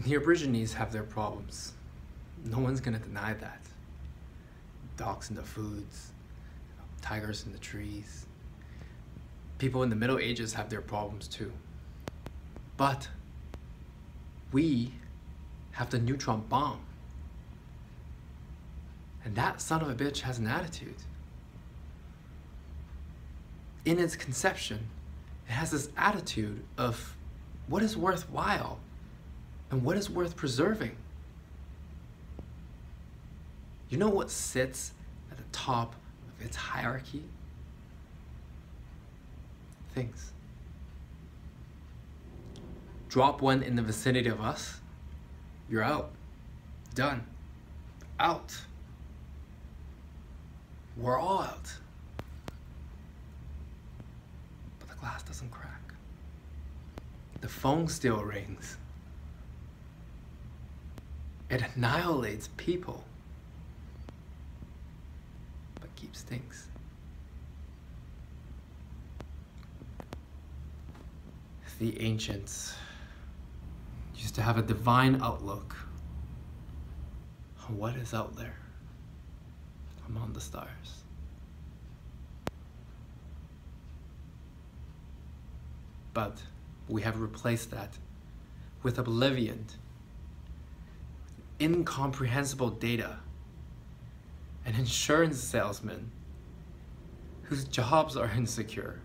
The Aborigines have their problems. No one's gonna deny that. Dogs in the foods, tigers in the trees. People in the Middle Ages have their problems too. But we have the neutron bomb. And that son of a bitch has an attitude. In its conception, it has this attitude of what is worthwhile and what is worth preserving. You know what sits at the top of its hierarchy? Things. Drop one in the vicinity of us, you're out. Done. Out. We're all out. But the glass doesn't crack. The phone still rings. It annihilates people, but keeps things. The ancients used to have a divine outlook on what is out there among the stars. But we have replaced that with oblivion, incomprehensible data, An insurance salesman whose jobs are insecure